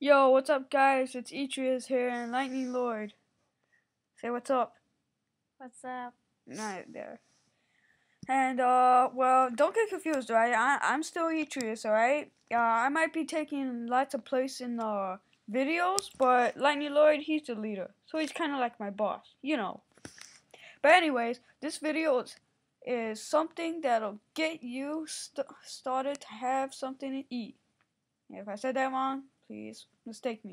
Yo, what's up, guys? It's Etrius here and Lightning Lloyd. Say what's up. What's up? Right there. And, uh, well, don't get confused, right? I, I'm still Etrius, alright? Uh, I might be taking lots of place in the videos, but Lightning Lloyd, he's the leader. So he's kind of like my boss, you know. But anyways, this video is, is something that'll get you st started to have something to eat. If I said that wrong, please mistake me.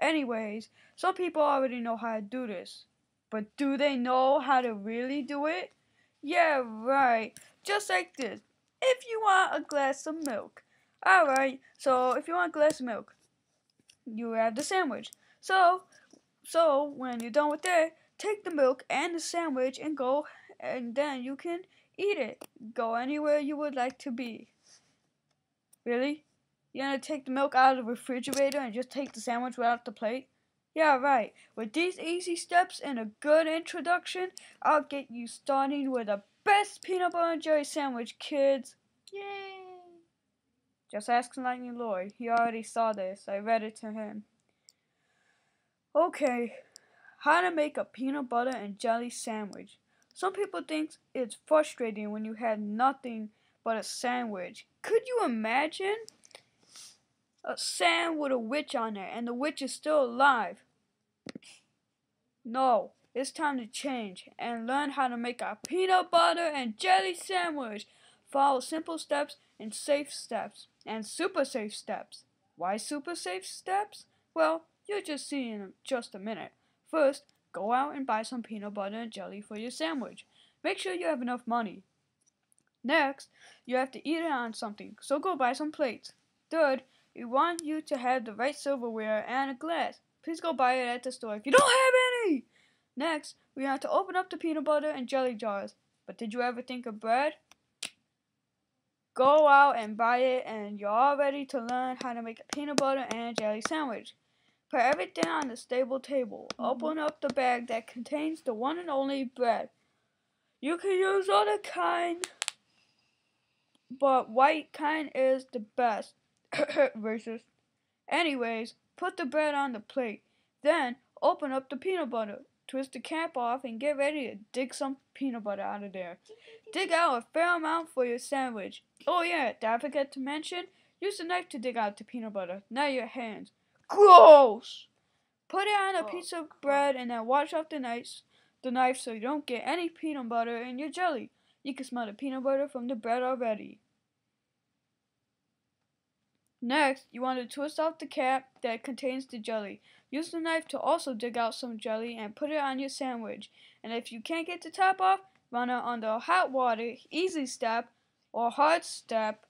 Anyways, some people already know how to do this. But do they know how to really do it? Yeah, right. Just like this. If you want a glass of milk. Alright, so if you want a glass of milk, you have the sandwich. So, so when you're done with that, take the milk and the sandwich and go, and then you can eat it. Go anywhere you would like to be. Really? You're gonna take the milk out of the refrigerator and just take the sandwich right off the plate? Yeah, right. With these easy steps and a good introduction, I'll get you starting with the best peanut butter and jelly sandwich, kids. Yay! Just ask Lightning Lloyd. He already saw this. I read it to him. Okay, how to make a peanut butter and jelly sandwich. Some people think it's frustrating when you have nothing but a sandwich. Could you imagine? A sand with a witch on it, and the witch is still alive. No, it's time to change and learn how to make a peanut butter and jelly sandwich. Follow simple steps and safe steps, and super safe steps. Why super safe steps? Well, you'll just see in just a minute. First, go out and buy some peanut butter and jelly for your sandwich. Make sure you have enough money. Next, you have to eat it on something, so go buy some plates. Third, we want you to have the right silverware and a glass. Please go buy it at the store if you don't have any! Next, we have to open up the peanut butter and jelly jars. But did you ever think of bread? Go out and buy it and you're all ready to learn how to make a peanut butter and jelly sandwich. Put everything on the stable table. Mm-hmm. Open up the bag that contains the one and only bread. You can use other kind, but white kind is the best. Racist. Anyways, put the bread on the plate. Then open up the peanut butter. Twist the cap off and get ready to dig some peanut butter out of there. Dig out a fair amount for your sandwich. Oh yeah, did I forget to mention? Use a knife to dig out the peanut butter, not your hands. Gross! Put it on a oh, piece of bread and then wash off the knife, the knife so you don't get any peanut butter in your jelly. You can smell the peanut butter from the bread already. Next, you want to twist off the cap that contains the jelly. Use the knife to also dig out some jelly and put it on your sandwich. And if you can't get the top off, run it under hot water, easy step, or hard step,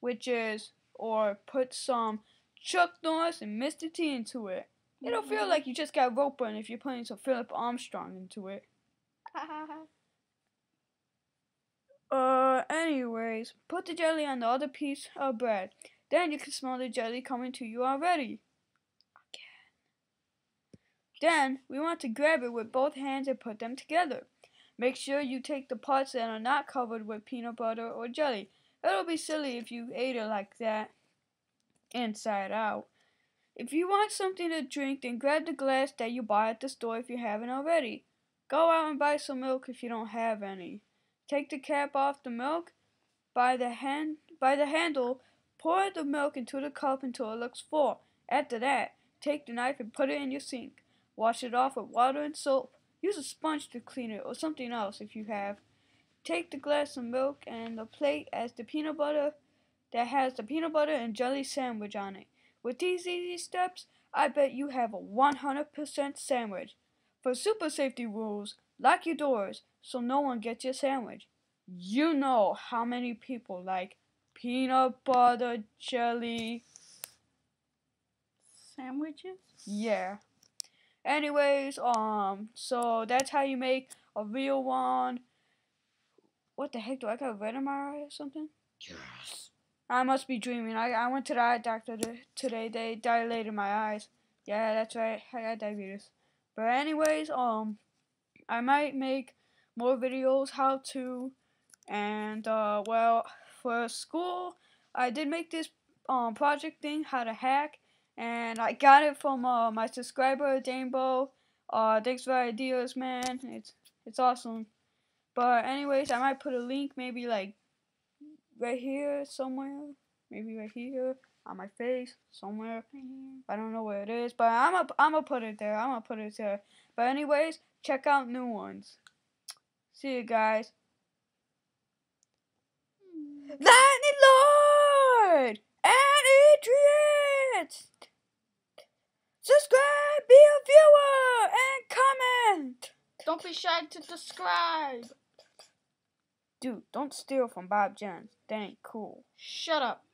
which is, or put some Chuck Norris and Mr. T into it. It'll feel Mm-hmm. like you just got rope burn if you're putting some Philip Armstrong into it. Uh, anyways, put the jelly on the other piece of bread. Then you can smell the jelly coming to you already. Again. Then we want to grab it with both hands and put them together. Make sure you take the parts that are not covered with peanut butter or jelly. It'll be silly if you ate it like that, inside out. If you want something to drink, then grab the glass that you buy at the store if you haven't already. Go out and buy some milk if you don't have any. Take the cap off the milk. By the hand, by the handle, pour the milk into the cup until it looks full. After that, take the knife and put it in your sink. Wash it off with water and soap. Use a sponge to clean it or something else if you have. Take the glass of milk and the plate as the peanut butter that has the peanut butter and jelly sandwich on it. With these easy steps, I bet you have a 100% sandwich. For super safety rules, lock your doors so no one gets your sandwich. You know how many people like peanut butter jelly. Sandwiches? Yeah. Anyways, um, so that's how you make a real one. What the heck? Do I got red in my eye or something? Yes. I must be dreaming. I, I went to the eye doctor today. They dilated my eyes. Yeah, that's right. I got diabetes. But anyways, um, I might make more videos how to, and uh, well, for school, I did make this um project thing, how to hack, and I got it from uh, my subscriber Danebo. Uh, thanks for ideas, man. It's it's awesome. But anyways, I might put a link, maybe like right here somewhere, maybe right here on my face somewhere. I don't know where it is, but I'm gonna I'm gonna put it there. I'm gonna put it there. But anyways, check out new ones. See you guys. Hmm. Lightning Lloyd and Adrian. Subscribe, be a viewer, and comment. Don't be shy to subscribe. Dude, don't steal from Bob Jones. That ain't cool. Shut up.